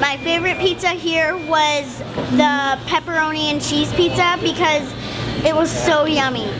My favorite pizza here was the pepperoni and cheese pizza because it was so yummy.